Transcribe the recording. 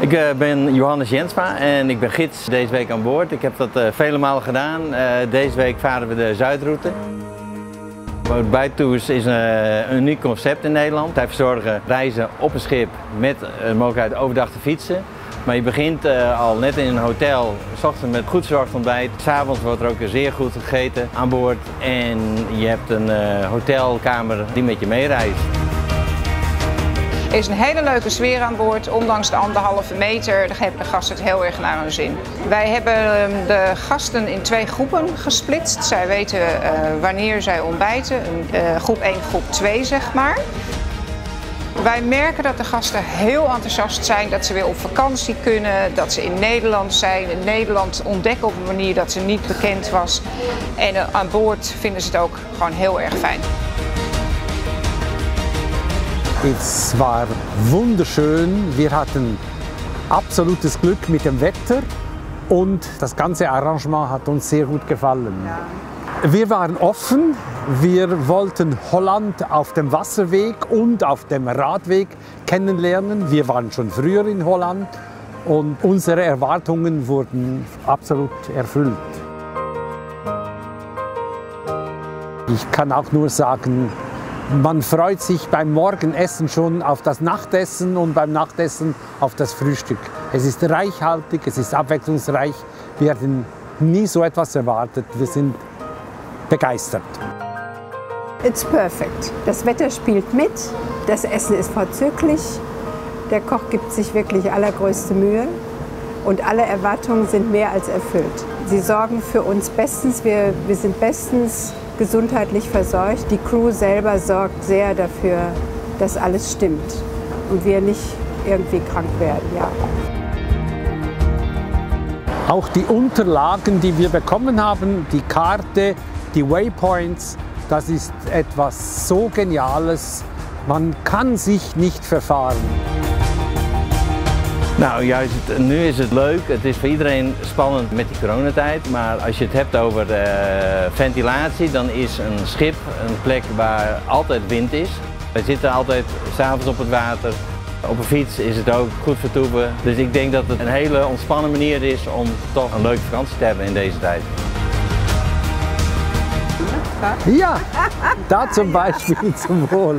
Ik uh, ben Johannes Jensma en ik ben gids deze week aan boord. Ik heb dat uh, vele malen gedaan. Uh, deze week varen we de Zuidroute. Boat Tours is een uniek concept in Nederland. Wij verzorgen reizen op een schip met de mogelijkheid overdag te fietsen. Maar je begint al net in een hotel, s ochtends met goed verzorgd ontbijt. S'avonds wordt er ook zeer goed gegeten aan boord. En je hebt een hotelkamer die met je meereist. Er is een hele leuke sfeer aan boord, ondanks de anderhalve meter. De gasten het heel erg naar hun zin. Wij hebben ehm, de gasten in twee groepen gesplitst. Zij weten uh, wanneer zij ontbijten. Uh, groep 1, groep 2 zeg maar. Wij merken dat de gasten heel enthousiast zijn, dat ze weer op vakantie kunnen, dat ze in Nederland zijn, in Nederland ontdekken op een manier dat ze niet bekend was. En uh, aan boord vinden ze het ook gewoon heel erg fijn. Es war wunderschön. Wir hatten absolutes Glück mit dem Wetter und das ganze Arrangement hat uns sehr gut gefallen. Ja. Wir waren offen. Wir wollten Holland auf dem Wasserweg und auf dem Radweg kennenlernen. Wir waren schon früher in Holland und unsere Erwartungen wurden absolut erfüllt. Ich kann auch nur sagen, man freut sich beim Morgenessen schon auf das Nachtessen und beim Nachtessen auf das Frühstück. Es ist reichhaltig, es ist abwechslungsreich. Wir hatten nie so etwas erwartet. Wir sind begeistert. It's perfect. Das Wetter spielt mit, das Essen ist vorzüglich, der Koch gibt sich wirklich allergrößte Mühe und alle Erwartungen sind mehr als erfüllt. Sie sorgen für uns bestens, wir, wir sind bestens gesundheitlich versorgt. Die Crew selber sorgt sehr dafür, dass alles stimmt und wir nicht irgendwie krank werden. Ja. Auch die Unterlagen, die wir bekommen haben, die Karte, die Waypoints, das ist etwas so Geniales. Man kann sich nicht verfahren. Nou, juist nu is het leuk. Het is voor iedereen spannend met die coronatijd. Maar als je het hebt over uh, ventilatie, dan is een schip een plek waar altijd wind is. We zitten altijd s'avonds op het water. Op een fiets is het ook goed vertoeven. Dus ik denk dat het een hele ontspannen manier is om toch een leuke vakantie te hebben in deze tijd. Ja, da zum Beispiel zum Wohl.